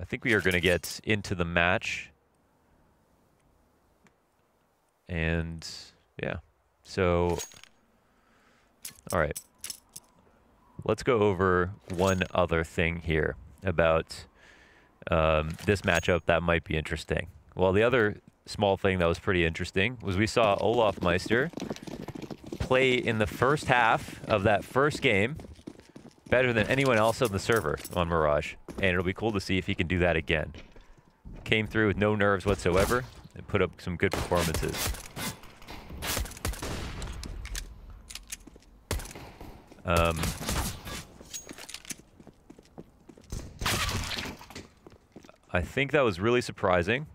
I think we are going to get into the match. And yeah, so, all right. Let's go over one other thing here about um, this matchup that might be interesting. Well, the other small thing that was pretty interesting was we saw olofmeister play in the first half of that first game better than anyone else on the server on Mirage. And it'll be cool to see if he can do that again. Came through with no nerves whatsoever and put up some good performances. Um, I think that was really surprising.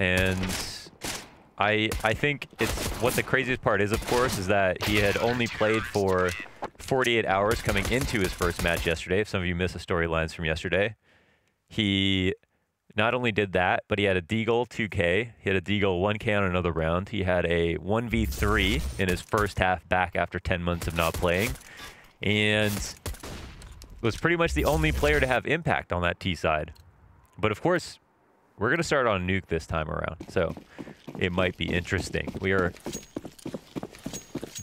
And I I think it's what the craziest part is, of course, is that he had only played for 48 hours coming into his first match yesterday. If some of you missed the storylines from yesterday, he not only did that, but he had a Deagle 2K. He had a Deagle 1K on another round. He had a 1v3 in his first half back after 10 months of not playing. And was pretty much the only player to have impact on that T side. But of course, we're going to start on Nuke this time around, so it might be interesting. We are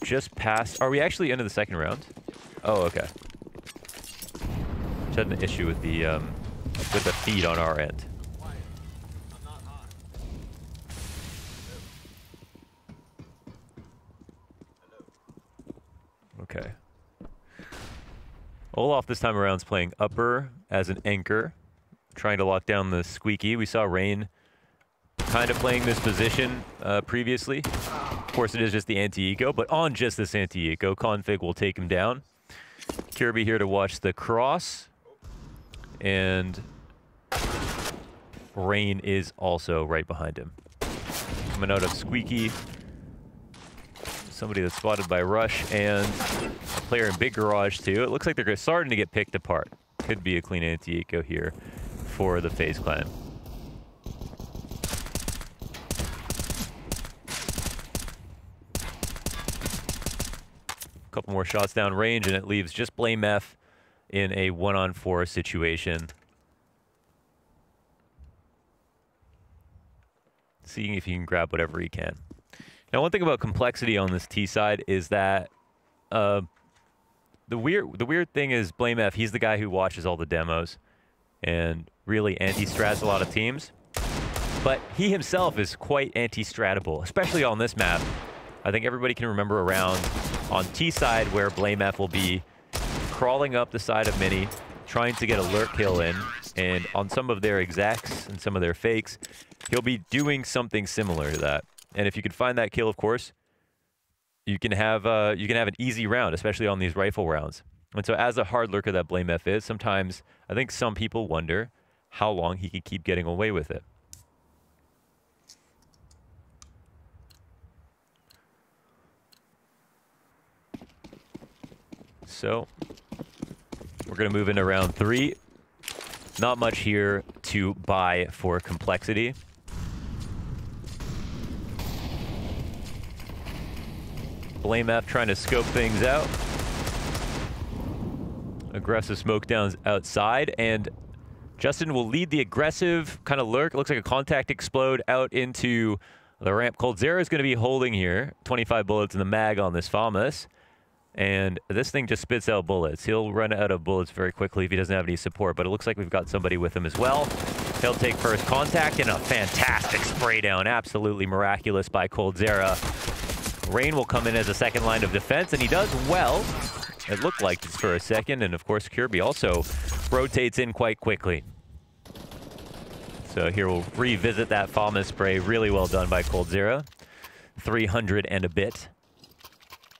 just past... Are we actually into the second round? Oh, okay. Just had an issue with the, um, with the feed on our end. Okay. Olof this time around is playing upper as an anchor, trying to lock down the squeaky. We saw Rain kind of playing this position uh, previously. Of course, it is just the anti-eco, but on just this anti-eco, k0nfig will take him down. Kjaerbye here to watch the cross. And Rain is also right behind him. Coming out of Squeaky. Somebody that's spotted by Rush and a player in Big Garage too. It looks like they're starting to get picked apart. Could be a clean anti-eco here for the FaZe Couple more shots down range, and it leaves just blameF in a one-on-four situation. Seeing if he can grab whatever he can. Now, one thing about complexity on this T side is that uh, the weird the weird thing is blameF. He's the guy who watches all the demos and really anti-strats a lot of teams. But he himself is quite anti-stratable, especially on this map. I think everybody can remember around on T side where blameF will be crawling up the side of Mini, trying to get a lurk kill in, and on some of their execs and some of their fakes, he'll be doing something similar to that. And if you can find that kill, of course, you can have uh, you can have an easy round, especially on these rifle rounds. And so as a hard lurker that blameF is, sometimes I think some people wonder how long he could keep getting away with it. So we're going to move into round three. Not much here to buy for complexity. blameF trying to scope things out. Aggressive smoke downs outside, and Justin will lead the aggressive kind of lurk. It looks like a contact explode out into the ramp. coldzera is going to be holding here. 25 bullets in the mag on this FAMAS. And this thing just spits out bullets. He'll run out of bullets very quickly if he doesn't have any support, but it looks like we've got somebody with him as well. He'll take first contact and a fantastic spray down. Absolutely miraculous by coldzera. Rain will come in as a second line of defense, and he does well. It looked like this for a second, and of course Kjaerbye also rotates in quite quickly. So here we'll revisit that FAMAS spray. Really well done by coldzera. 300 and a bit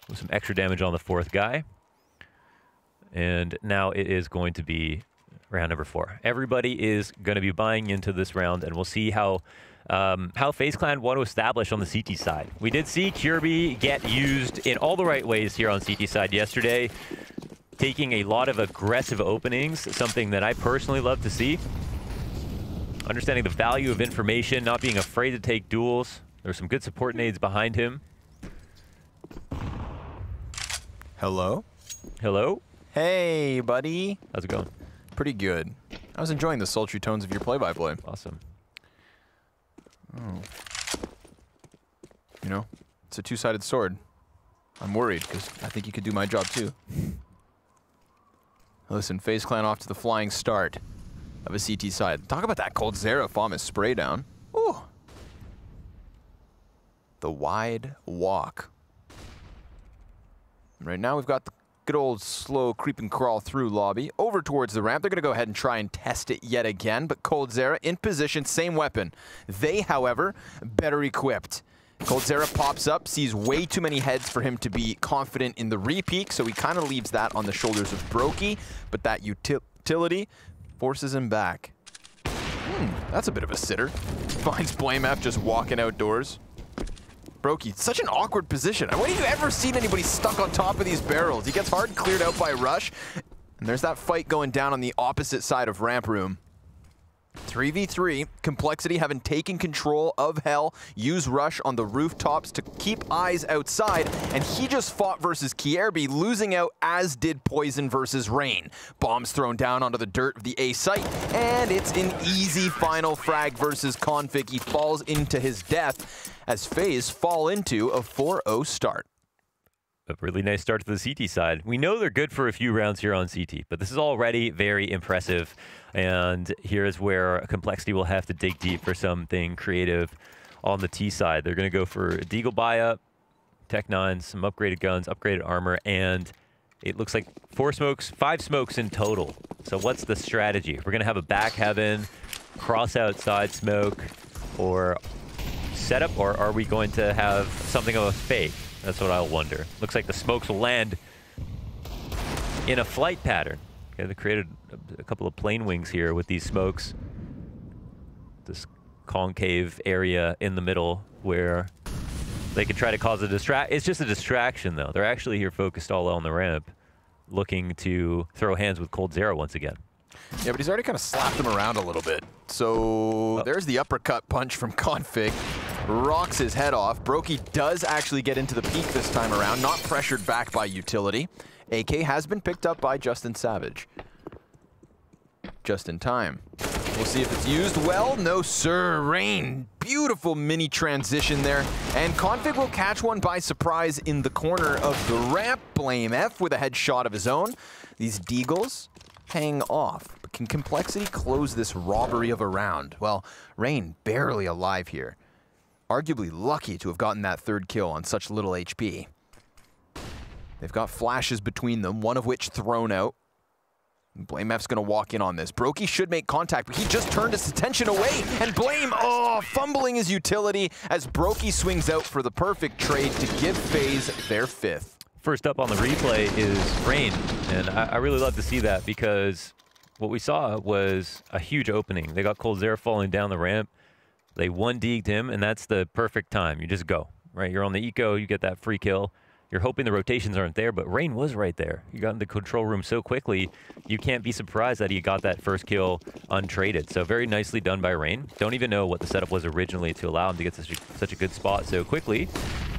with some extra damage on the fourth guy. And now it is going to be round number four. Everybody is going to be buying into this round, and we'll see how um, how FaZe Clan want to establish on the CT side. We did see Kjaerbye get used in all the right ways here on CT side yesterday, taking a lot of aggressive openings, something that I personally love to see. Understanding the value of information, not being afraid to take duels. There's some good support nades behind him. Hello? Hello? Hey, buddy. How's it going? Pretty good. I was enjoying the sultry tones of your play-by-play. Awesome. Oh. You know, it's a two-sided sword. I'm worried because I think you could do my job too. Listen, FaZe Clan off to the flying start of a CT side. Talk about that coldzera Famas spray down. Ooh. The wide walk. Right now we've got the good old slow creep and crawl through lobby over towards the ramp. They're going to go ahead and try and test it yet again, but coldzera in position, same weapon. They, however, better equipped. coldzera pops up, sees way too many heads for him to be confident in the repeak, so he kind of leaves that on the shoulders of broky, but that utility forces him back. Hmm, that's a bit of a sitter. Finds BlameF just walking outdoors. Brokey, such an awkward position. When have you ever seen anybody stuck on top of these barrels? He gets hard cleared out by Rush, and there's that fight going down on the opposite side of ramp room. 3v3, Complexity having taken control of Hell, use Rush on the rooftops to keep eyes outside, and he just fought versus Kjaerbye, losing out as did poizon versus Rain. Bombs thrown down onto the dirt of the A site, and it's an easy final frag versus k0nfig. He falls into his death as FaZe fall into a 4-0 start a really nice start to the CT side. We know they're good for a few rounds here on CT, but this is already very impressive. And here's where Complexity will have to dig deep for something creative on the T side. They're going to go for a Deagle buy-up, Tech 9, some upgraded guns, upgraded armor, and it looks like four smokes, five smokes in total. So what's the strategy? We're going to have a back heaven, cross outside smoke, or setup, or are we going to have something of a fake? That's what I'll wonder. Looks like the smokes will land in a flight pattern. Okay, they created a, couple of plane wings here with these smokes. This concave area in the middle where they could try to cause a distract. It's just a distraction, though. They're actually here focused all on the ramp, looking to throw hands with coldzera once again. Yeah, but he's already kind of slapped him around a little bit. So oh. there's the uppercut punch from k0nfig rocks his head off. broky does actually get into the peak this time around, not pressured back by utility. AK has been picked up by Justin Savage. Just in time. We'll see if it's used well. No, sir. Rain. Beautiful mini transition there. And k0nfig will catch one by surprise in the corner of the ramp. blameF with a headshot of his own. These Deagles hang off. But can Complexity close this robbery of a round? Well, Rain barely alive here arguably lucky to have gotten that third kill on such little HP. They've got flashes between them, one of which thrown out. BlameF's going to walk in on this. broky should make contact, but he just turned his attention away, and Blame, oh, fumbling his utility as broky swings out for the perfect trade to give FaZe their fifth. First up on the replay is Rain, and I, I really love to see that because what we saw was a huge opening. They got coldzera falling down the ramp, they one deeged him, and that's the perfect time. You just go, right? You're on the eco, you get that free kill. You're hoping the rotations aren't there, but Rain was right there. You got in the control room so quickly, you can't be surprised that he got that first kill untraded. So very nicely done by Rain. Don't even know what the setup was originally to allow him to get such a, such a good spot so quickly.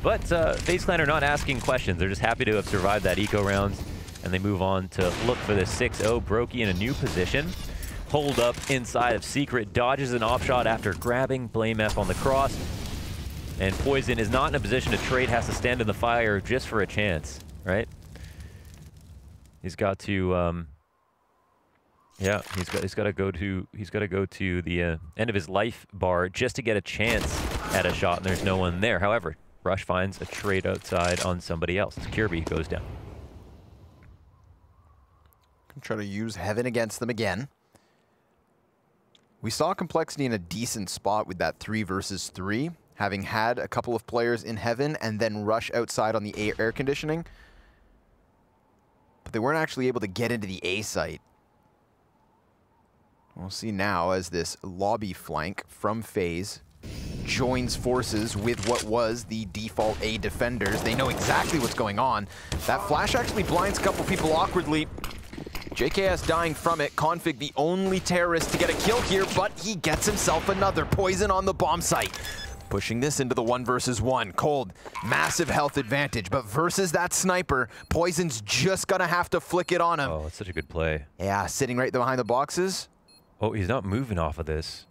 But uh, FaZe Clan are not asking questions. They're just happy to have survived that eco round, and they move on to look for the 6-0 broky in a new position hold up inside of Secret, dodges an off shot after grabbing BlameF on the cross. And poizon is not in a position to trade, has to stand in the fire just for a chance, right? He's got to, um, yeah, he's got he's got to go to he's got to go to the uh, end of his life bar just to get a chance at a shot, and there's no one there. However, Rush finds a trade outside on somebody else. It's Kjaerbye goes down. Try to use Heaven against them again. We saw Complexity in a decent spot with that three versus three, having had a couple of players in heaven and then rush outside on the air conditioning. But they weren't actually able to get into the A site. We'll see now as this lobby flank from FaZe joins forces with what was the default A defenders. They know exactly what's going on. That flash actually blinds a couple people awkwardly. JKS dying from it. k0nfig the only terrorist to get a kill here, but he gets himself another. poizon on the bomb site. Pushing this into the one versus one. Cold, massive health advantage, but versus that sniper, poizon's just gonna have to flick it on him. Oh, it's such a good play. Yeah, sitting right behind the boxes. Oh, he's not moving off of this.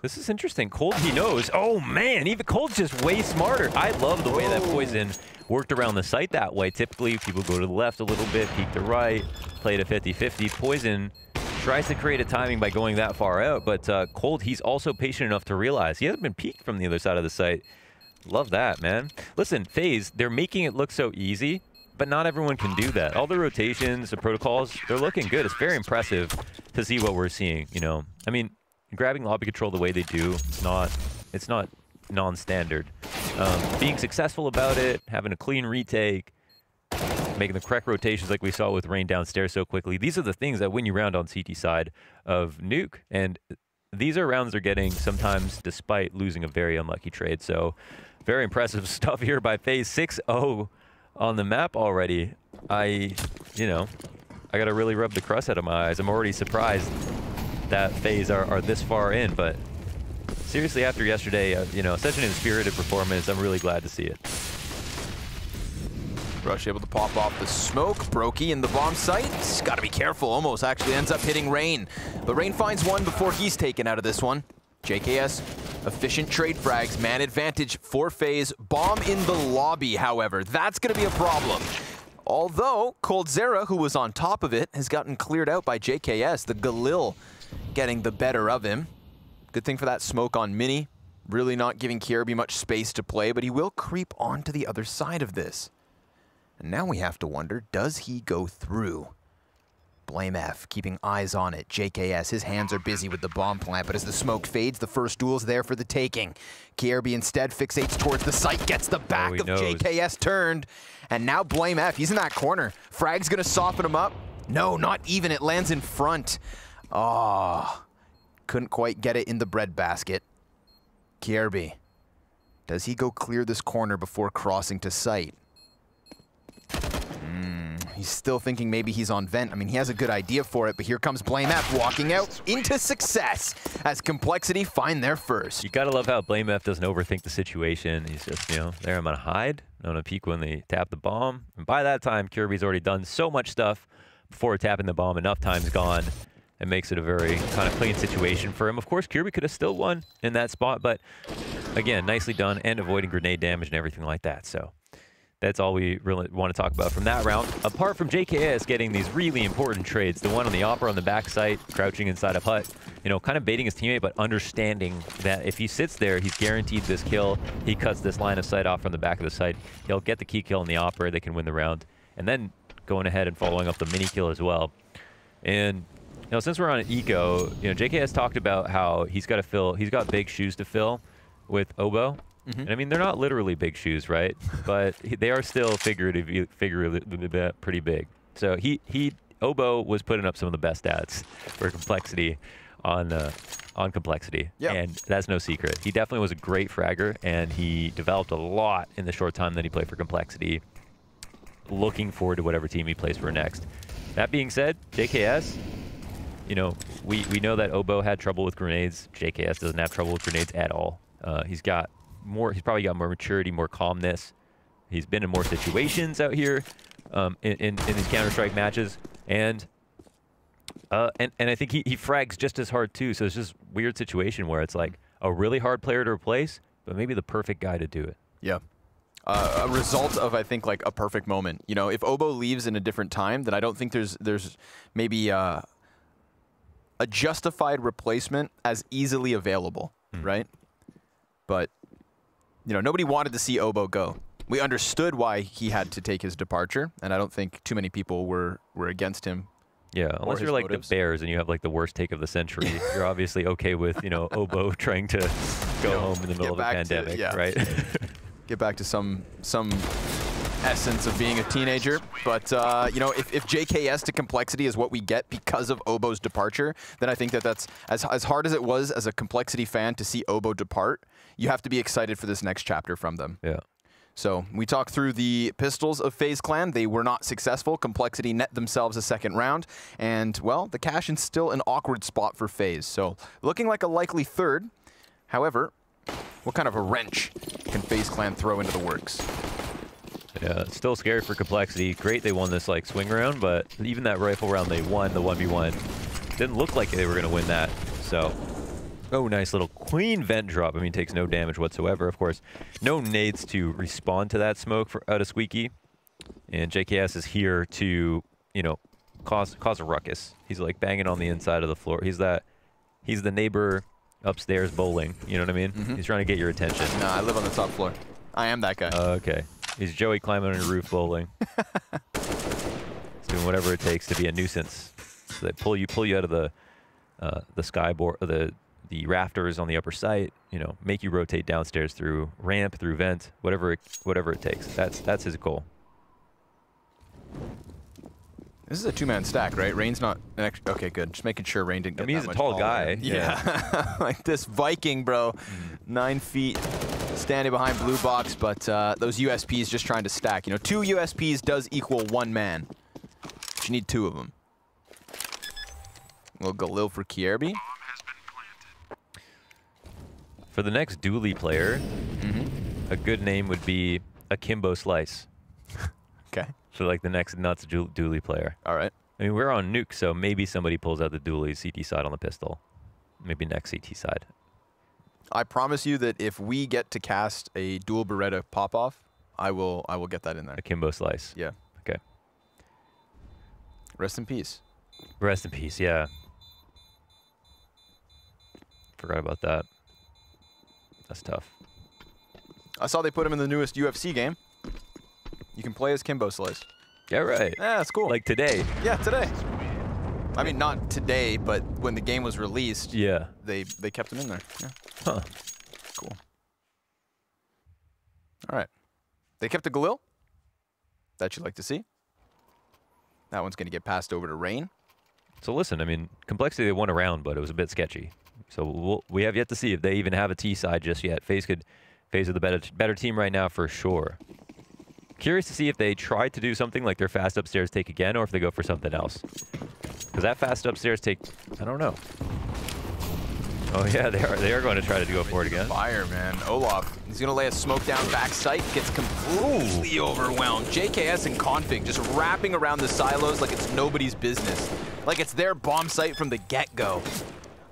This is interesting. Cold, he knows. Oh, man. Even Cold's just way smarter. I love the way that poizon worked around the site that way. Typically, people go to the left a little bit, peek to right, play to 50-50. poizon tries to create a timing by going that far out, but uh, Cold, he's also patient enough to realize he hasn't been peeked from the other side of the site. Love that, man. Listen, FaZe, they're making it look so easy, but not everyone can do that. All the rotations, the protocols, they're looking good. It's very impressive to see what we're seeing, you know. I mean, grabbing lobby control the way they do, it's not, it's not non-standard. Um, being successful about it, having a clean retake, making the correct rotations like we saw with Rain downstairs so quickly. These are the things that win you round on CT side of Nuke. And these are rounds they're getting sometimes despite losing a very unlucky trade. So very impressive stuff here by FaZe 6-0 on the map already. I, you know, I got to really rub the crust out of my eyes. I'm already surprised that FaZe are, are this far in, but seriously, after yesterday, uh, you know, such an inspirited performance, I'm really glad to see it. Rush able to pop off the smoke. broky in the bomb site. Got to be careful. Almost actually ends up hitting Rain. But Rain finds one before he's taken out of this one. JKS, efficient trade frags, man advantage for FaZe, Bomb in the lobby, however. That's going to be a problem. Although, coldzera, who was on top of it, has gotten cleared out by JKS. The Galil getting the better of him. Good thing for that smoke on Mini. Really not giving Kjaerbye much space to play, but he will creep onto the other side of this. And now we have to wonder, does he go through? blameF, keeping eyes on it. JKS, his hands are busy with the bomb plant, but as the smoke fades, the first duel's there for the taking. Kjaerbye instead fixates towards the site, gets the oh, back oh, of knows. JKS turned, and now blameF, he's in that corner. Frag's gonna soften him up. No, not even, it lands in front. Ah, oh, couldn't quite get it in the breadbasket. Kjaerbye, does he go clear this corner before crossing to site? He's still thinking maybe he's on vent. I mean, he has a good idea for it, but here comes blameF walking out into success as Complexity find their first. You gotta love how blameF doesn't overthink the situation. He's just, you know, there I'm gonna hide. I'm gonna peek when they tap the bomb. And by that time, Kjaerbye's already done so much stuff before tapping the bomb. Enough time's gone. It makes it a very kind of clean situation for him. Of course, Kjaerbye could have still won in that spot, but again, nicely done and avoiding grenade damage and everything like that. So that's all we really want to talk about from that round. Apart from JKS getting these really important trades, the one on the Opera on the back site, crouching inside of Hut, you know, kind of baiting his teammate, but understanding that if he sits there, he's guaranteed this kill. He cuts this line of sight off from the back of the site. He'll get the key kill on the Opera. They can win the round. And then going ahead and following up the mini kill as well. And know, since we're on Eco, you know, JKS talked about how he's got to fill, he's got big shoes to fill with Obo. Mm -hmm. And I mean, they're not literally big shoes, right? but they are still figuratively, figuratively pretty big. So he, he, Obo was putting up some of the best stats for complexity on uh, on complexity, yep. and that's no secret. He definitely was a great fragger, and he developed a lot in the short time that he played for complexity. Looking forward to whatever team he plays for next. That being said, JKS, you know, we, we know that Obo had trouble with grenades. JKS doesn't have trouble with grenades at all. Uh, he's got more. He's probably got more maturity, more calmness. He's been in more situations out here um, in, in, in, these Counter-Strike matches. And, uh, and and I think he, he frags just as hard, too. So it's just weird situation where it's like a really hard player to replace, but maybe the perfect guy to do it. Yeah. Uh, a result of I think like a perfect moment. You know, if Obo leaves in a different time, then I don't think there's there's maybe uh, a justified replacement as easily available, mm. right? But you know, nobody wanted to see Obo go. We understood why he had to take his departure, and I don't think too many people were, were against him. Yeah, unless you're like motives. the Bears and you have like the worst take of the century, you're obviously okay with, you know, Obo trying to go you know, home in the middle of a pandemic, to, yeah. right? get back to some some essence of being a teenager. But, uh, you know, if, if JKS to complexity is what we get because of Obo's departure, then I think that that's, as, as hard as it was as a complexity fan to see Obo depart, you have to be excited for this next chapter from them. Yeah. So we talked through the pistols of FaZe Clan. They were not successful. Complexity net themselves a second round. And, well, the cash is still an awkward spot for FaZe. So looking like a likely third. However, what kind of a wrench can FaZe Clan throw into the works? Yeah, still scary for complexity. Great they won this like swing round, but even that rifle round they won, the 1v1, didn't look like they were going to win that. So, oh, nice little queen vent drop. I mean, takes no damage whatsoever. Of course, no nades to respond to that smoke for, out of Squeaky. And JKS is here to, you know, cause cause a ruckus. He's like banging on the inside of the floor. He's that, he's the neighbor upstairs bowling. You know what I mean? Mhm. He's trying to get your attention. No, I live on the top floor. I am that guy. Uh, okay. He's Joey climbing on your roof bowling. He's doing whatever it takes to be a nuisance. So they pull you pull you out of the uh, the skyboard, the the rafters on the upper site. You know, make you rotate downstairs through ramp, through vent, whatever it, whatever it takes. That's that's his goal. This is a two-man stack, right? Rain's not an Okay, good. Just making sure Rain didn't get I mean, he's a tall taller. guy, Yeah. like this Viking, bro. Nine feet, standing behind blue box, but uh, those USPs just trying to stack. You know, two USPs does equal one man. But you need two of them. Little Galil for Kjaerbye. For the next dually player, Mm-hmm. a good name would be Akimbo Slice. Okay. So like the next nuts dually player. All right. I mean, we're on nuke, so maybe somebody pulls out the dually CT side on the pistol. Maybe next CT side. I promise you that if we get to cast a dual Beretta pop-off, I will I will get that in there. A Kimbo Slice. Yeah. Okay. Rest in peace. Rest in peace, yeah. Forgot about that. That's tough. I saw they put him in the newest UFC game. You can play as Kimbo Slice. Yeah, right. Yeah, that's cool. Like today. yeah, today. I mean, not today, but when the game was released, Yeah. they they kept him in there. Yeah, Huh. cool. All right. They kept the Galil. That you'd like to see. That one's going to get passed over to Rain. So listen, I mean, complexity they won around, but it was a bit sketchy. So we'll, we have yet to see if they even have a T side just yet. FaZe could, FaZe are the better better team right now for sure. Curious to see if they try to do something like their fast upstairs take again, or if they go for something else. Because that fast upstairs take, I don't know. Oh yeah, they are they are going to try to go for it again. Fire, man. Olof, he's going to lay a smoke down back sight, gets completely overwhelmed. JKS and k0nfig just wrapping around the silos like it's nobody's business. Like it's their bomb site from the get-go.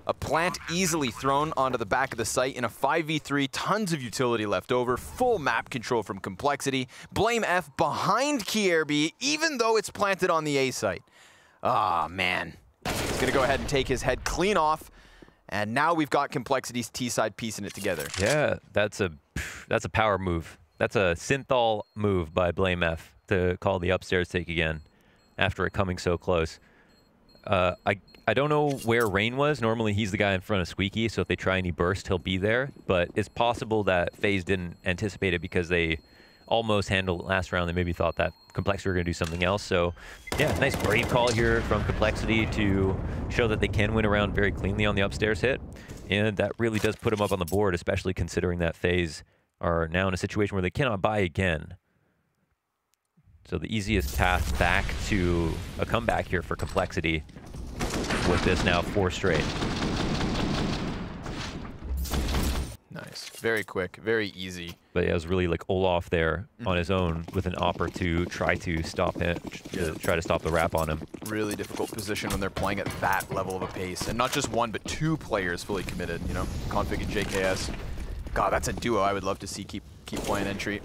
A plant easily thrown onto the back of the site in a 5v3, tons of utility left over, full map control from Complexity. blameF behind Kjaerbye, even though it's planted on the A site. Ah, man. He's going to go ahead and take his head clean off. And now we've got Complexity's T-side piecing it together. Yeah, that's a that's a power move. That's a synthol move by blameF to call the upstairs take again after it coming so close. Uh, I I don't know where Rain was. Normally he's the guy in front of Squeaky, so if they try any burst, he'll be there. But it's possible that FaZe didn't anticipate it because they almost handled last round. They maybe thought that Complexity were going to do something else. So, yeah, nice brave call here from Complexity to show that they can win around very cleanly on the upstairs hit. And that really does put them up on the board, especially considering that FaZe are now in a situation where they cannot buy again. So the easiest path back to a comeback here for Complexity with this now four straight. Nice. Very quick, very easy. But yeah, it was really like Olof there mm-hmm. on his own with an opper to try to stop him, to try to stop the wrap on him. Really difficult position when they're playing at that level of a pace. And not just one, but two players fully committed, you know? k0nfig and JKS. God, that's a duo I would love to see keep keep playing entry.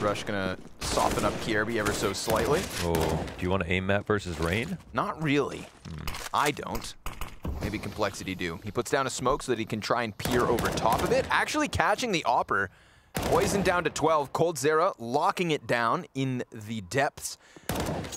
Rush gonna soften up Kjaerbye ever so slightly. Oh, do you want to aim that versus Rain? Not really. Hmm. I don't. Maybe Complexity do. He puts down a smoke so that he can try and peer over top of it. Actually catching the Opper. poizon down to 12. coldzera locking it down in the depths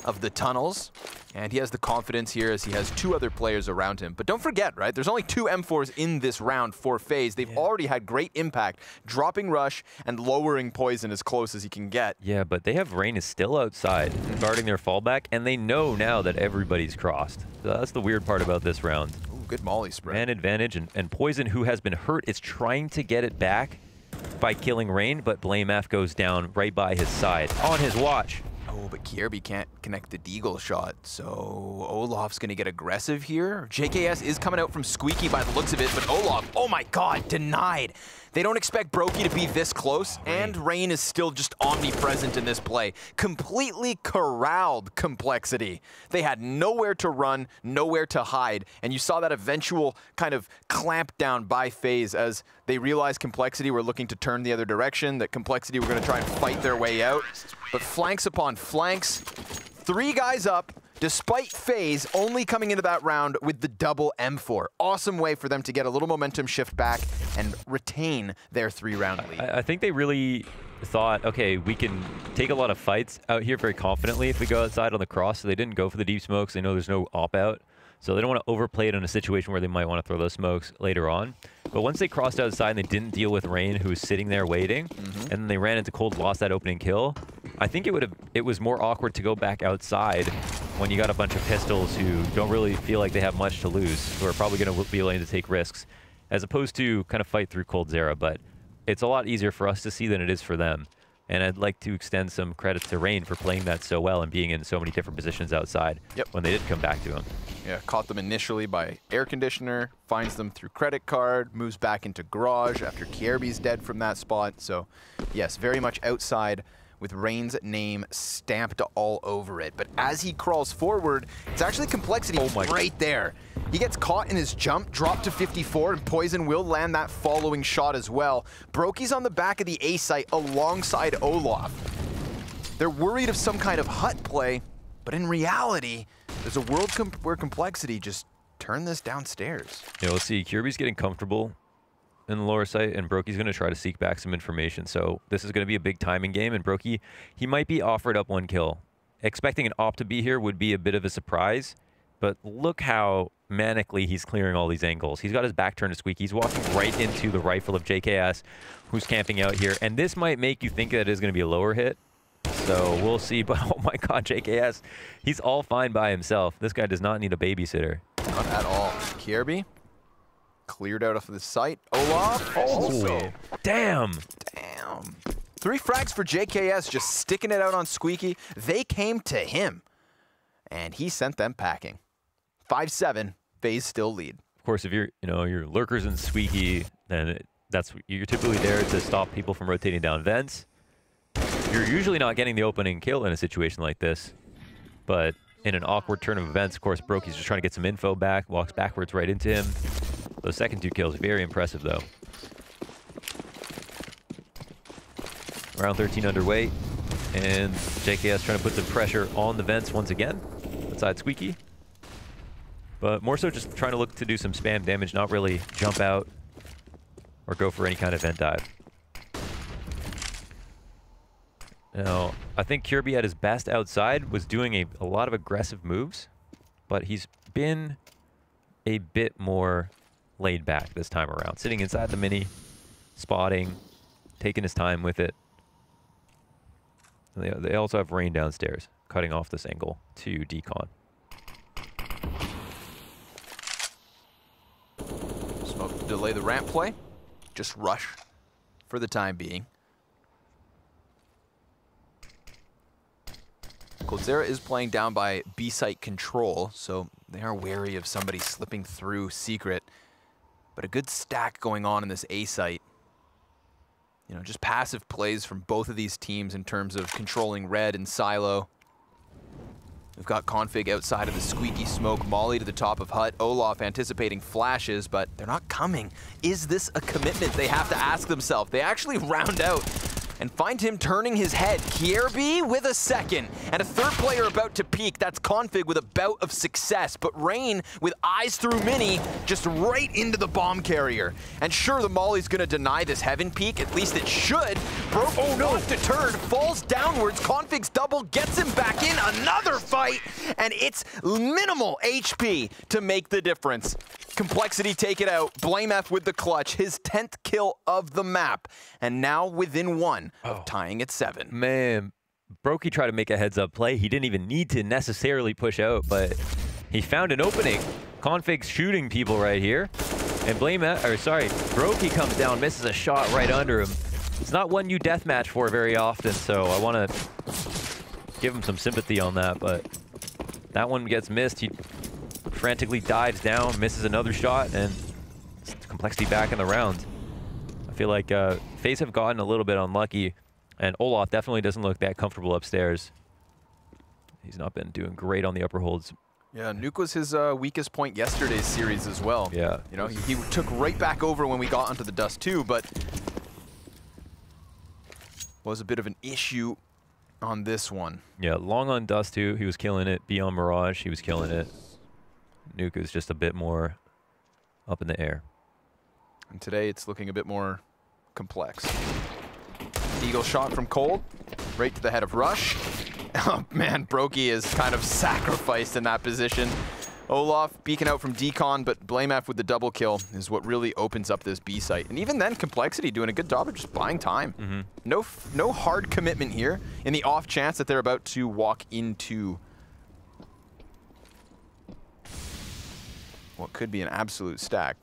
of the tunnels. And he has the confidence here as he has two other players around him. But don't forget, right? There's only two M4s in this round for FaZe. They've already had great impact, dropping Rush and lowering poizon as close as he can get. Yeah, but they have Rain is still outside guarding their fallback, and they know now that everybody's crossed. So that's the weird part about this round. Ooh, good molly spread. Man advantage, and, and poizon, who has been hurt, is trying to get it back by killing Rain, but blameF goes down right by his side on his watch. Oh, but Kjaerbye can't connect the Deagle shot, so Olof's gonna get aggressive here. JKS is coming out from Squeaky by the looks of it, but Olof, oh my god, denied. They don't expect broky to be this close, and Rain is still just omnipresent in this play. Completely corralled complexity. They had nowhere to run, nowhere to hide, and you saw that eventual kind of clamp down by FaZe as they realized complexity were looking to turn the other direction, that complexity were going to try and fight their way out. But flanks upon flanks, three guys up, despite FaZe only coming into that round with the double M4. Awesome way for them to get a little momentum shift back and retain their three-round lead. I, I think they really thought, okay, we can take a lot of fights out here very confidently if we go outside on the cross. So they didn't go for the deep smokes. They know there's no op out. So they don't want to overplay it in a situation where they might want to throw those smokes later on. But once they crossed outside and they didn't deal with Rain, who was sitting there waiting, mm -hmm. and then they ran into Cold, lost that opening kill, I think it would have it was more awkward to go back outside when you got a bunch of pistols who don't really feel like they have much to lose, who are probably going to be willing to take risks, as opposed to kind of fight through Cold coldzera. But it's a lot easier for us to see than it is for them. And I'd like to extend some credit to Rain for playing that so well and being in so many different positions outside yep. when they did come back to him. Yeah, caught them initially by air conditioner, finds them through credit card, moves back into garage after Kjaerbye's dead from that spot. So yes, very much outside with Rain's name stamped all over it. But as he crawls forward, it's actually complexity oh right there. He gets caught in his jump, dropped to 54, and poizon will land that following shot as well. broky's on the back of the A site alongside Olof. They're worried of some kind of hut play, but in reality, there's a world com where complexity just turned this downstairs. Yeah, let's see. Kjaerbye's getting comfortable in the lower site, and broky's going to try to seek back some information. So this is going to be a big timing game, and Brokey, he might be offered up one kill. Expecting an op to be here would be a bit of a surprise, but look how manically he's clearing all these angles. He's got his back turned to Squeaky. He's walking right into the rifle of JKS, who's camping out here, and this might make you think that it is going to be a lower hit. So we'll see, but oh my god, JKS, he's all fine by himself. This guy does not need a babysitter. Not at all. Kjaerbye cleared out of the site. Olof also. Damn. Damn. Three frags for JKS, just sticking it out on Squeaky. They came to him, and he sent them packing. 5-7, FaZe still lead. Of course, if you're, you know, you're lurkers and Squeaky, then it, that's you're typically there to stop people from rotating down vents. You're usually not getting the opening kill in a situation like this, but in an awkward turn of events, of course, broky's just trying to get some info back, walks backwards right into him. Those second two kills, very impressive though. Round 13 underway, and JKS trying to put some pressure on the vents once again. Inside Squeaky. But more so just trying to look to do some spam damage, not really jump out or go for any kind of vent dive. Now, I think Kjaerbye at his best outside was doing a, a lot of aggressive moves, but he's been a bit more laid back this time around. Sitting inside the mini, spotting, taking his time with it. They, they also have rain downstairs, cutting off this angle to decon. Smoke to delay the ramp play. Just rush for the time being. coldzera is playing down by B-site control, so they are wary of somebody slipping through secret. But a good stack going on in this A site. You know, just passive plays from both of these teams in terms of controlling red and silo. We've got k0nfig outside of the squeaky smoke, Molly to the top of hut, Olof anticipating flashes, but they're not coming. Is this a commitment they have to ask themselves? They actually round out and find him turning his head. Kjaerbye with a second, and a third player about to peak. That's k0nfig with a bout of success, but Rain with eyes through Mini just right into the bomb carrier. And sure, the Molly's gonna deny this Heaven peak, at least it should. Broke oh, no. to turn, falls downwards, k0nfig's double, gets him back in, another fight, and it's minimal HP to make the difference. Complexity take it out. blameF with the clutch, his 10th kill of the map. And now within one of oh, tying at seven. Man, broky tried to make a heads up play. He didn't even need to necessarily push out, but he found an opening. k0nfig's shooting people right here. And blame or sorry, broky comes down, misses a shot right under him. It's not one you deathmatch for very often, so I want to give him some sympathy on that, but that one gets missed. He frantically dives down, misses another shot, and complexity back in the round. I feel like uh, FaZe have gotten a little bit unlucky, and Olof definitely doesn't look that comfortable upstairs. He's not been doing great on the upper holds. Yeah, Nuke was his uh, weakest point yesterday's series as well. Yeah. You know, he, he took right back over when we got onto the dust too, but was a bit of an issue on this one. Yeah, long on Dust too. He was killing it. Beyond Mirage, he was killing it. Nuke is just a bit more up in the air. And today it's looking a bit more complex. Eagle shot from Cold, right to the head of Rush. Oh man, broky is kind of sacrificed in that position. Olof beacon out from Decon, but BlameF with the double kill is what really opens up this B site. And even then, Complexity doing a good job of just buying time. Mm -hmm. No, no hard commitment here in the off chance that they're about to walk into what could be an absolute stack.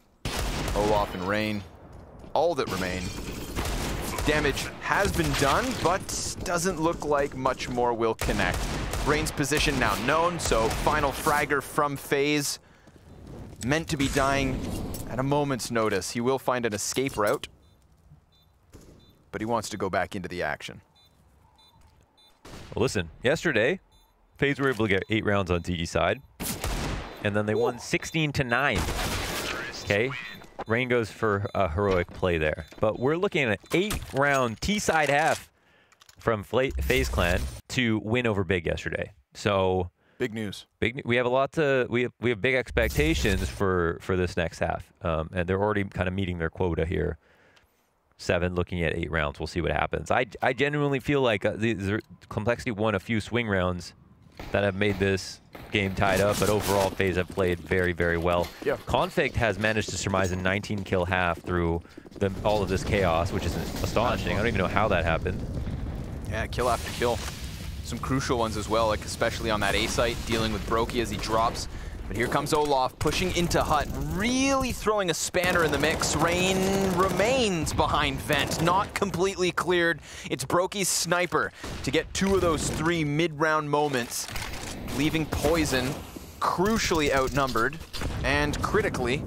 Olof and Rain, all that remain. Damage has been done, but doesn't look like much more will connect. Rain's position now known, so final fragger from FaZe. Meant to be dying at a moment's notice. He will find an escape route, but he wants to go back into the action. Well, listen, yesterday, FaZe were able to get eight rounds on TG side, and then they won 16 to 9. Okay, Rain goes for a heroic play there. But we're looking at an eight-round T-side half from FaZe Clan to win over Big yesterday. So big news. Big. We have a lot to. We have we have big expectations for for this next half, um, and they're already kind of meeting their quota here. Seven, looking at eight rounds. We'll see what happens. I I genuinely feel like uh, the, the complexity won a few swing rounds that have made this game tied up, but overall FaZe have played very, very well. Yeah. k0nfig has managed to surmise a 19 kill half through the, all of this chaos, which is astonishing. I don't even know how that happened. Yeah, kill after kill. Some crucial ones as well, like especially on that A site, dealing with broky as he drops. But here comes Olof pushing into Hut, really throwing a spanner in the mix. Rain remains behind Vent, not completely cleared. It's broky's sniper to get two of those three mid-round moments, leaving poizon crucially outnumbered and critically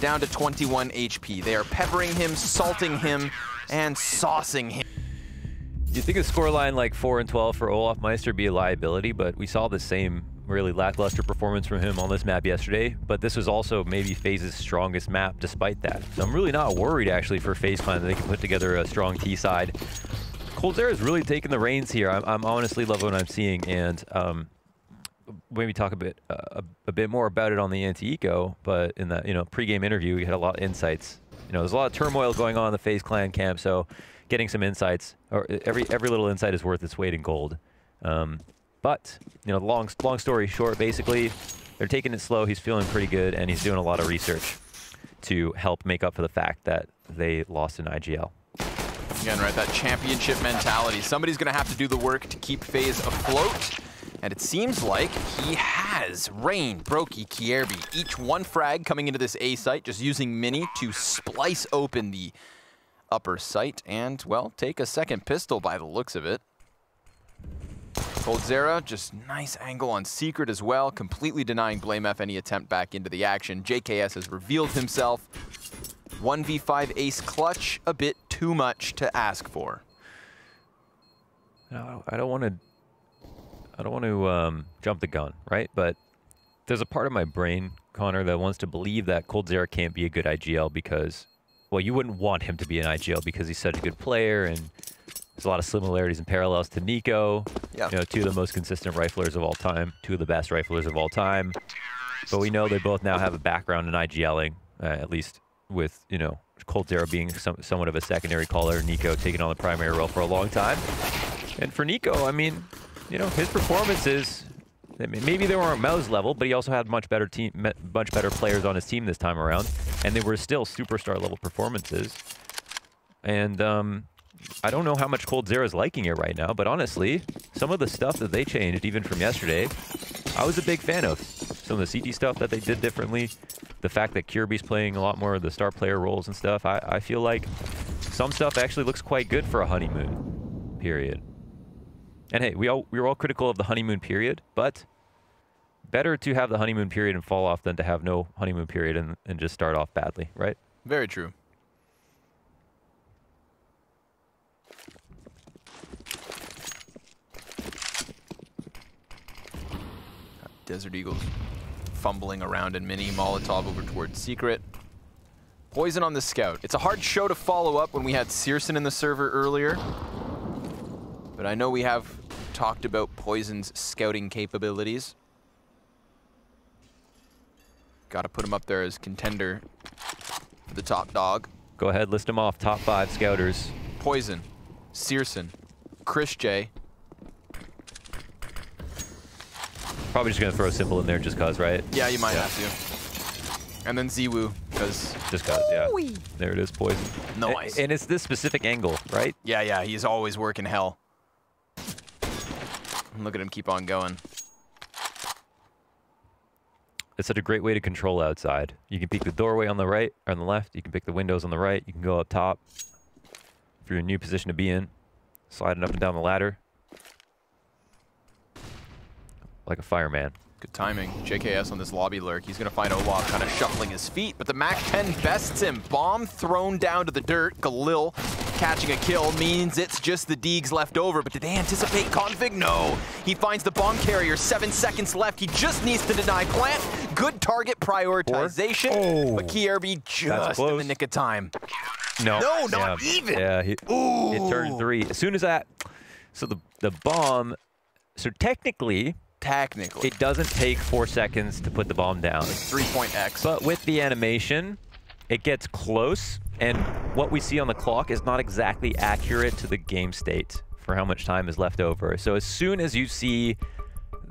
down to 21 HP. They are peppering him, salting him, and saucing him. You think a scoreline like 4 and 12 for olofmeister be a liability, but we saw the same really lackluster performance from him on this map yesterday, but this was also maybe FaZe's strongest map despite that. So I'm really not worried actually for FaZe Clan that they can put together a strong T side. coldzera is really taking the reins here. I'm, I'm, honestly loving what I'm seeing, and um, maybe talk a bit uh, a, a, bit more about it on the anti-eco, but in that you know pregame interview, we had a lot of insights. You know, there's a lot of turmoil going on in the FaZe Clan camp, so getting some insights, or every every little insight is worth its weight in gold. Um, but, you know, long, long story short, basically, they're taking it slow. He's feeling pretty good, and he's doing a lot of research to help make up for the fact that they lost in IGL. Again, right, that championship mentality. Somebody's going to have to do the work to keep FaZe afloat. And it seems like he has. Rain, broky, Kjaerbye, each one frag coming into this A site, just using Mini to splice open the upper site and, well, take a second pistol by the looks of it. Coldzera, just nice angle on Secret as well, completely denying BlameF any attempt back into the action. JKS has revealed himself. 1v5 ace clutch, a bit too much to ask for. No, I don't want to. I don't want to um, jump the gun, right? But there's a part of my brain, Connor, that wants to believe that coldzera can't be a good IGL because, well, you wouldn't want him to be an IGL because he's such a good player and there's a lot of similarities and parallels to NiKo. Yeah. You know, two of the most consistent riflers of all time, two of the best riflers of all time. But we know they both now have a background in IGLing, uh, at least with, you know, coldzera being some, somewhat of a secondary caller, NiKo taking on the primary role for a long time. And for NiKo, I mean, you know, his performances, maybe they weren't Mouse level, but he also had much better team, much better players on his team this time around, and they were still superstar level performances. And um, I don't know how much coldzera is liking it right now, but honestly, some of the stuff that they changed, even from yesterday, I was a big fan of. Some of the CT stuff that they did differently, the fact that Kjaerbye's playing a lot more of the star player roles and stuff, I, I feel like some stuff actually looks quite good for a honeymoon period. And hey, we all we were all critical of the honeymoon period, but better to have the honeymoon period and fall off than to have no honeymoon period and, and just start off badly, right? Very true. Desert Eagles fumbling around in mini. Molotov over towards Secret. poizon on the scout. It's a hard show to follow up when we had syrsoN in the server earlier. But I know we have talked about poizon's scouting capabilities. Got to put him up there as contender for the top dog. Go ahead, list them off. Top five scouters. poizon, syrsoN, Chris J, Probably just gonna throw a s1mple in there just cause, right? Yeah, you might have to. And then ZywOo, because Just cause, yeah. There it is, poizon. A- Nice. And it's this specific angle, right? yeah, yeah, he's always working hell. Look at him keep on going. It's such a great way to control outside. You can pick the doorway on the right or on the left. You can pick the windows on the right. You can go up top for your new position to be in. Sliding up and down the ladder. Like a fireman. Good timing. JKS on this lobby lurk. He's going to find Olof kind of shuffling his feet, but the MAC-10 bests him. Bomb thrown down to the dirt. Galil catching a kill means it's just the Deegs left over, but did they anticipate k0nfig? No. He finds the bomb carrier. Seven seconds left. He just needs to deny plant. Good target prioritization, Oh. but Kjaerbye just in the nick of time. No. No, not yeah. even. Yeah, he, it turned three. As soon as that, so the the bomb, so technically Technically. it doesn't take four seconds to put the bomb down. Three-point X. But with the animation, it gets close, and what we see on the clock is not exactly accurate to the game state for how much time is left over. So as soon as you see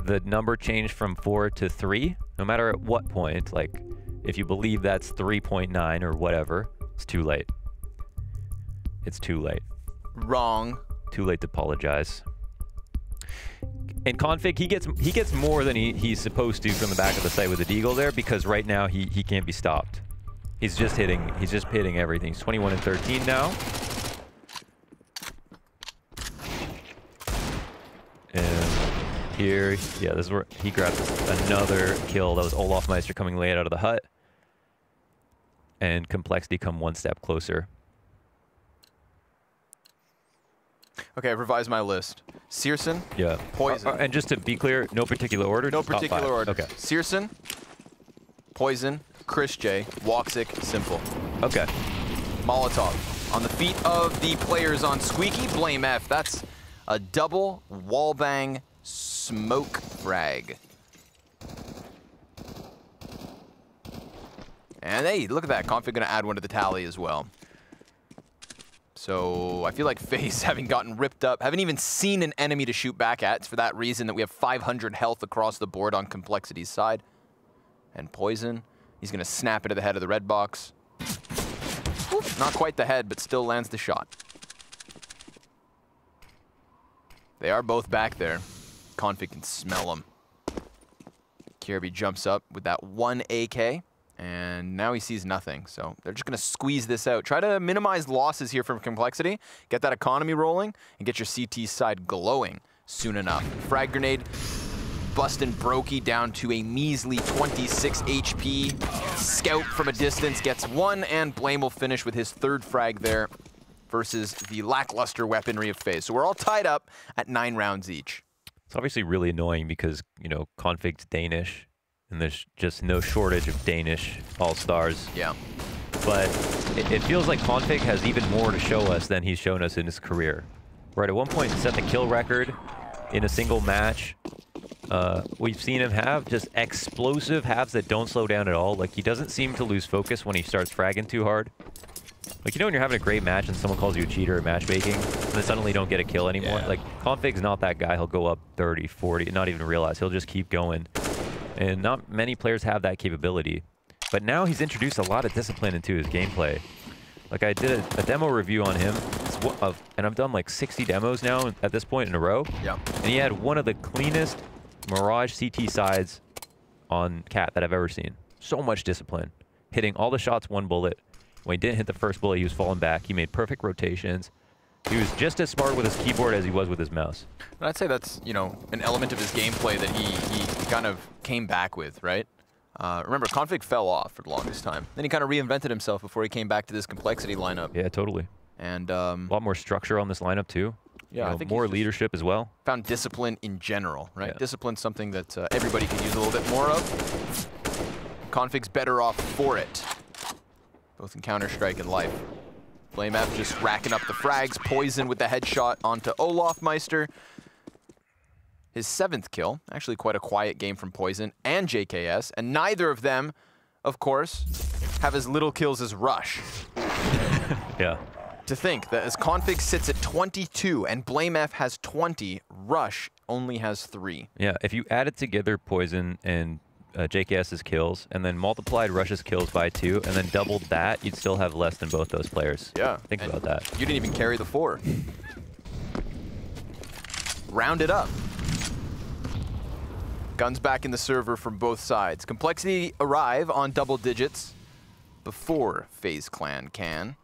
the number change from four to three, no matter at what point, like if you believe that's 3.9 or whatever, it's too late. It's too late. Wrong. Too late to apologize. And k0nfig, he gets he gets more than he, he's supposed to from the back of the site with the deagle there because right now he he can't be stopped. He's just hitting he's just hitting everything. He's 21 and 13 now. And here, yeah, this is where he grabs another kill. That was olofmeister coming late out of the hut. And complexity come one step closer. Okay, I've revised my list. syrsoN, Yeah. poizon. Uh, uh, and just to be clear, no particular order. no particular order. Okay. syrsoN, poizon, Chris J, Woxic, s1mple. Okay. Molotov. On the feet of the players on Squeaky, blameF. That's a double wallbang smoke frag. And hey, look at that. k0nfig gonna add one to the tally as well. So I feel like FaZe, having gotten ripped up, haven't even seen an enemy to shoot back at. It's for that reason that we have 500 health across the board on Complexity's side. And poizon, he's gonna snap into the head of the red box. Not quite the head, but still lands the shot. They are both back there. k0nfig can smell them. Kjaerbye jumps up with that one AK, and now he sees nothing. So they're just going to squeeze this out. Try to minimize losses here from Complexity, get that economy rolling, and get your CT side glowing soon enough. Frag grenade busting broky down to a measly 26 HP. Scout from a distance gets one, and Blame will finish with his third frag there versus the lackluster weaponry of FaZe. So we're all tied up at nine rounds each. It's obviously really annoying because, you know, k0nfig's Danish, and there's just no shortage of Danish all-stars. Yeah. But it, it feels like k0nfig has even more to show us than he's shown us in his career. Right, at one point he set the kill record in a single match. Uh, we've seen him have just explosive halves that don't slow down at all. Like, he doesn't seem to lose focus when he starts fragging too hard. Like, you know when you're having a great match and someone calls you a cheater at matchmaking, and then suddenly don't get a kill anymore? Yeah. Like, k0nfig's not that guy. He'll go up 30, 40, and not even realize. He'll just keep going. And not many players have that capability. But now he's introduced a lot of discipline into his gameplay. Like, I did a, a demo review on him, of, and I've done like 60 demos now at this point in a row. Yeah. And he had one of the cleanest Mirage CT sides on Cat that I've ever seen. So much discipline. Hitting all the shots one bullet. When he didn't hit the first bullet, he was falling back. He made perfect rotations. He was just as smart with his keyboard as he was with his mouse. And I'd say that's, you know, an element of his gameplay that he, he kind of came back with, right? Uh, remember, k0nfig fell off for the longest time. Then he kind of reinvented himself before he came back to this complexity lineup. Yeah, totally. And um, A lot more structure on this lineup, too. Yeah, you I think more leadership as well. Found discipline in general, right? Yeah. Discipline's something that uh, everybody can use a little bit more of. k0nfig's better off for it, both in Counter-Strike and life. blameF just racking up the frags, poizon with the headshot onto olofmeister. His seventh kill, actually quite a quiet game from poizon and JKS, and neither of them, of course, have as little kills as Rush. Yeah. To think that as k0nfig sits at 22 and blameF has 20, Rush only has three. Yeah, if you add it together poizon and uh, JKS's kills, and then multiplied Rush's kills by two, and then doubled that, you'd still have less than both those players. Yeah. Think and about that. You didn't even carry the four. Round it up. Guns back in the server from both sides. Complexity arrive on double digits before FaZe Clan can.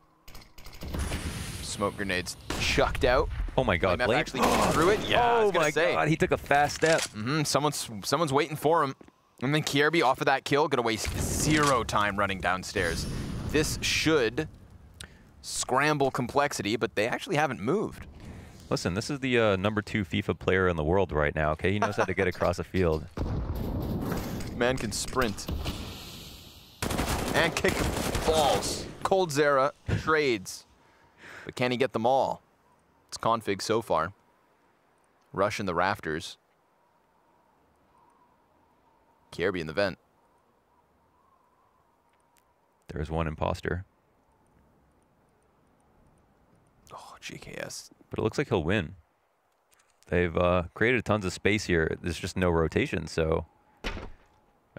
Smoke grenades chucked out. Oh my god, Blame actually threw it. Yeah, I oh my say. god, he took a fast step. Mhm, someone's someone's waiting for him. And then Kjaerbye off of that kill, gonna waste zero time running downstairs. This should scramble complexity, but they actually haven't moved. Listen, this is the uh, number two FIFA player in the world right now, okay? He knows how to get across a field. Man can sprint. And kick balls. coldzera trades. But can he get them all? It's k0nfig so far. Rush in the rafters. Kjaerbye in the vent. There's one imposter, Oh, JKS. but it looks like he'll win. They've uh, created tons of space here. There's just no rotation, so...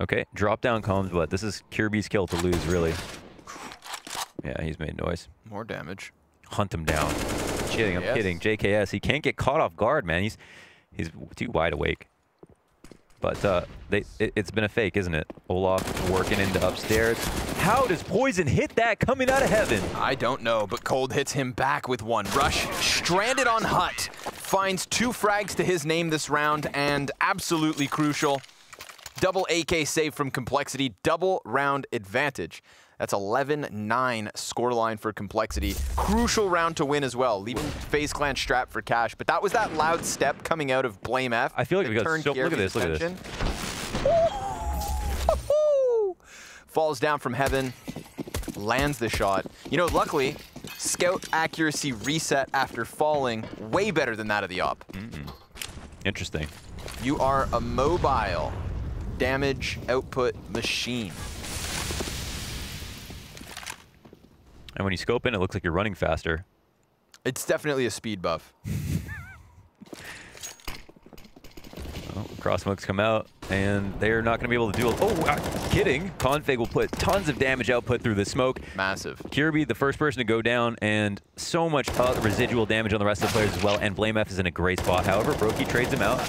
Okay, drop down comes, but this is Kjaerbye's kill to lose, really. Yeah, he's made noise. More damage. Hunt him down. Kidding, I'm kidding. JKS, he can't get caught off guard, man. He's he's too wide awake. But uh, they, it, it's been a fake, isn't it? Olof working into upstairs. How does poizon hit that coming out of heaven? I don't know, but Cold hits him back with one. Rush, stranded on Hut, finds two frags to his name this round, and absolutely crucial. Double AK save from Complexity, double round advantage. That's 11-9 scoreline for Complexity. Crucial round to win as well, leaving FaZe Clan strapped for cash. But that was that loud step coming out of blameF. I feel like we got so- look at this, look at this. Falls down from heaven, lands the shot. You know, luckily, scout accuracy reset after falling, way better than that of the op. Mm-hmm. Interesting. You are a mobile damage output machine. And when you scope in, it looks like you're running faster. It's definitely a speed buff. Oh, cross smokes come out, and they're not going to be able to do it. Oh, kidding. k0nfig will put tons of damage output through the smoke. Massive. Kjaerbye, the first person to go down, and so much uh, residual damage on the rest of the players as well. And blameF is in a great spot. However, broky trades him out.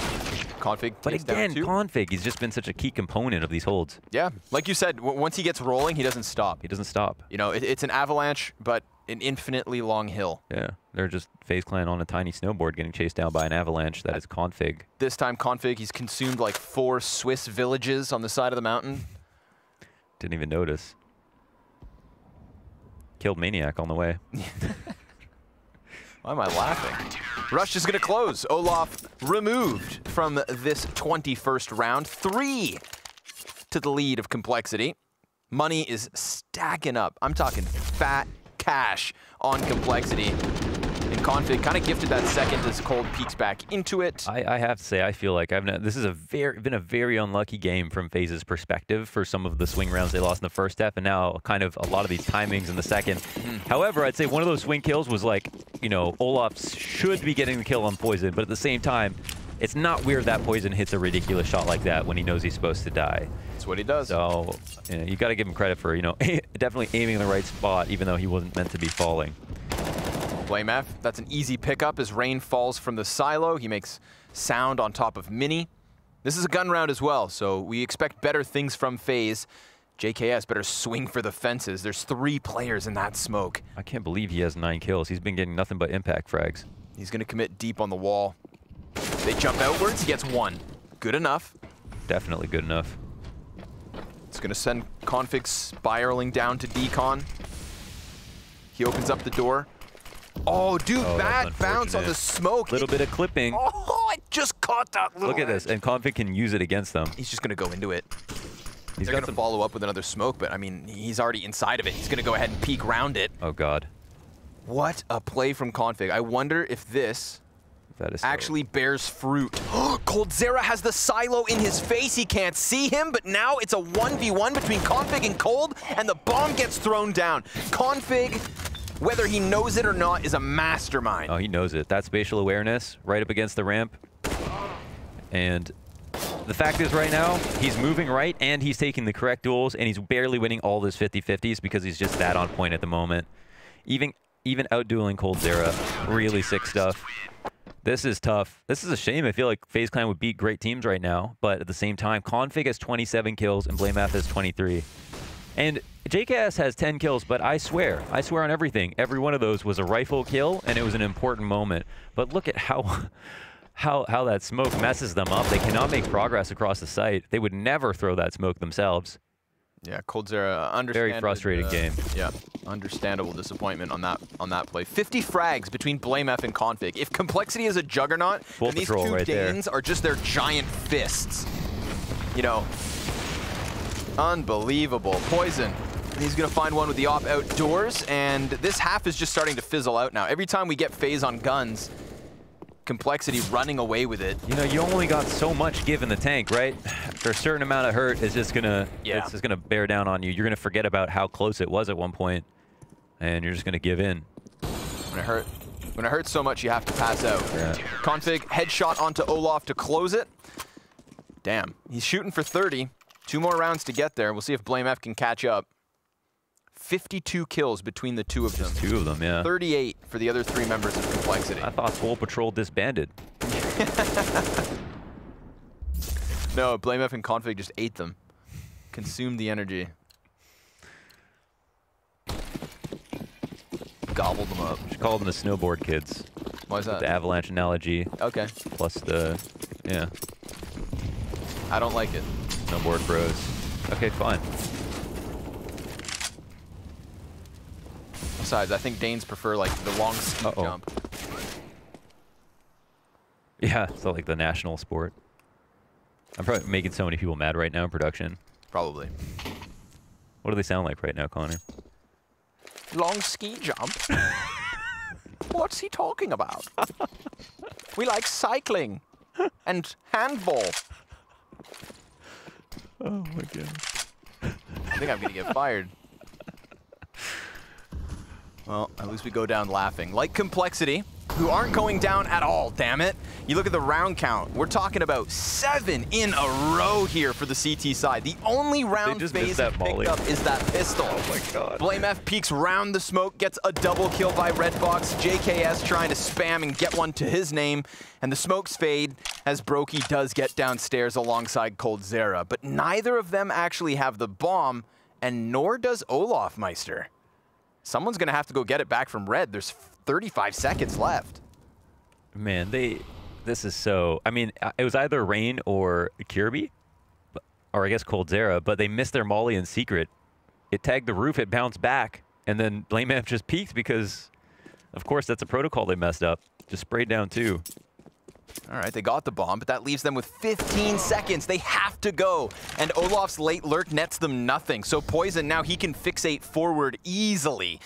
Config But again. k0nfig, he's just been such a key component of these holds. yeah, like you said, once he gets rolling, he doesn't stop. He doesn't stop. You know, it, it's an avalanche, but an infinitely long hill. Yeah, they're just FaZe Clan on a tiny snowboard getting chased down by an avalanche that is k0nfig. This time, k0nfig, he's consumed like four Swiss villages on the side of the mountain. Didn't even notice. Killed Maniac on the way. Why am I laughing? Rush is going to close. Olof removed from this 21st round. Three to the lead of Complexity. Money is stacking up. I'm talking fat cash on Complexity. Config kind of gifted that second as Cold peeks back into it. I, I have to say, I feel like I've not, this is a very been a very unlucky game from FaZe's perspective for some of the swing rounds they lost in the first half, and now kind of a lot of these timings in the second. Hmm. However, I'd say one of those swing kills was like, you know, Olof should be getting the kill on poizon, but at the same time, it's not weird that poizon hits a ridiculous shot like that when he knows he's supposed to die. That's what he does. So you, know, you got to give him credit for you know definitely aiming in the right spot, even though he wasn't meant to be falling. Blame F. That's an easy pickup as rain falls from the silo. He makes sound on top of Mini. This is a gun round as well, so we expect better things from FaZe. JKS better swing for the fences. There's three players in that smoke. I can't believe he has nine kills. He's been getting nothing but impact frags. He's going to commit deep on the wall. They jump outwards. He gets one. Good enough. Definitely good enough. It's going to send k0nfig spiraling down to Decon. He opens up the door. Oh, dude, Oh, bad bounce on the smoke. Little bit of clipping. Oh, I just caught that little Look at this, and k0nfig can use it against them. He's just gonna go into it. He's They're got gonna some. follow up with another smoke, but I mean, he's already inside of it. He's gonna go ahead and peek round it. Oh God, What a play from k0nfig. I wonder if this that is so- actually bears fruit. Coldzera has the silo in his face. He can't see him, but now it's a 1v1 between k0nfig and Cold, and the bomb gets thrown down. k0nfig, whether he knows it or not, is a mastermind. Oh, he knows it. That spatial awareness right up against the ramp. And the fact is right now, he's moving right and he's taking the correct duels and he's barely winning all his 50-50s because he's just that on point at the moment. Even even outdueling coldzera. Really sick stuff. This is tough. This is a shame. I feel like FaZe Clan would beat great teams right now, but at the same time, k0nfig has 27 kills and BlameF has 23. And JKS has 10 kills, but I swear, I swear on everything, every one of those was a rifle kill, and it was an important moment. But look at how, how, how that smoke messes them up. They cannot make progress across the site. They would never throw that smoke themselves. Yeah, Coldzera understandable. Uh, Very frustrated uh, game. Yeah, understandable disappointment on that on that play. 50 frags between BlameF and k0nfig. If Complexity is a juggernaut, Full and these two right there. Are just their giant fists. You know, unbelievable. Poison. He's gonna find one with the op outdoors, and this half is just starting to fizzle out now. Every time we get FaZe on guns, Complexity running away with it. You know, you only got so much give in the tank, right? After a certain amount of hurt, it's just gonna, Yeah. it's just gonna bear down on you. You're gonna forget about how close it was at one point, and you're just gonna give in. When it hurt, when it hurts so much, you have to pass out. Yeah. k0nfig headshot onto Olof to close it. Damn, he's shooting for 30. Two more rounds to get there. We'll see if blameF can catch up. 52 kills between the two of them. Just Two of them, yeah. 38 for the other three members of Complexity. I thought Full Patrol disbanded. No, blameF and k0nfig just ate them. Consumed the energy. Gobbled them up. Should call them the snowboard kids. Why is that? The avalanche analogy Okay, plus the, yeah, I don't like it. snowboard bros. Okay, fine. Besides, I think Danes prefer like the long ski Uh-oh. jump. Yeah, so like the national sport. I'm probably making so many people mad right now in production. Probably. What do they sound like right now, Connor? Long ski jump? What's he talking about? we like cycling and handball. Oh my god. I think I'm gonna get fired. Well, at least we go down laughing. Like Complexity, who aren't going down at all, damn it. You look at the round count. We're talking about seven in a row here for the CT side. The only round FaZe that picked up is that pistol. Oh my god. blameF peeks round the smoke, gets a double kill by Redbox. JKS trying to spam and get one to his name. And the smokes fade as broky does get downstairs alongside coldzera. But neither of them actually have the bomb, and nor does olofmeister. Someone's going to have to go get it back from Red. There's 35 seconds left. Man, they. This is so. I mean, uh, it was either Rain or Kjaerbye, or I guess coldzera, but they missed their molly in secret. It tagged the roof, it bounced back, and then blameF just peaked because, of course, that's a protocol they messed up. Just sprayed down too. All right, they got the bomb, but that leaves them with 15 seconds. They have to go. And Olof's late lurk nets them nothing. So poizon now he can fixate forward easily.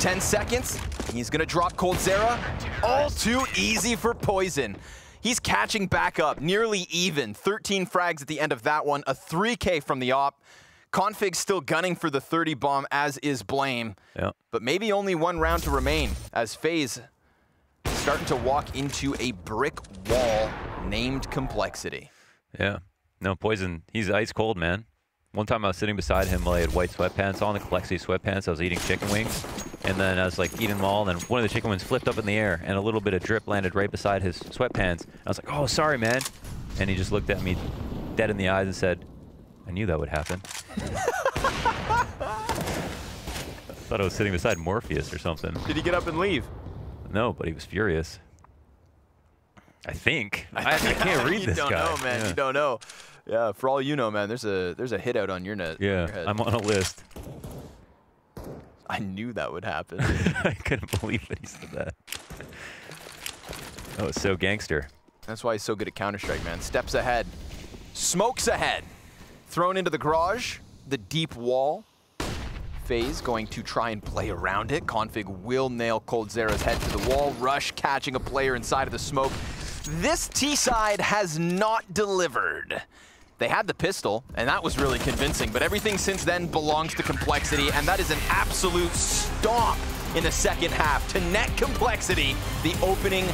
10 seconds. He's going to drop coldzera. All too easy for poizon. He's catching back up, nearly even. 13 frags at the end of that one. A 3K from the op. k0nfig still gunning for the 30 bomb, as is Blame. Yeah. But maybe only one round to remain as FaZe starting to walk into a brick wall named Complexity. Yeah. No, poizon, he's ice cold, man. One time I was sitting beside him while he had white sweatpants on, the Complexity sweatpants. I was eating chicken wings. And then I was like eating them all, and then one of the chicken wings flipped up in the air, and a little bit of drip landed right beside his sweatpants. I was like, oh, sorry, man. And he just looked at me dead in the eyes and said, I knew that would happen. thought I was sitting beside Morpheus or something. Did he get up and leave? No, but he was furious. I think. I, I can't read this guy. you don't guy. know, man. Yeah. You don't know. Yeah, for all you know, man, there's a there's a hit out on your net. Yeah, your. I'm on a list. I knew that would happen. I couldn't believe that he said that. Oh, it's so gangster. That's why he's so good at Counter-Strike, man. Steps ahead. Smokes ahead. Thrown into the garage. The deep wall. FaZe going to try and play around it. k0nfig will nail coldzera's head to the wall. Rush catching a player inside of the smoke. This T-side has not delivered. They had the pistol, and that was really convincing, but everything since then belongs to Complexity, and that is an absolute stomp in the second half to net Complexity the opening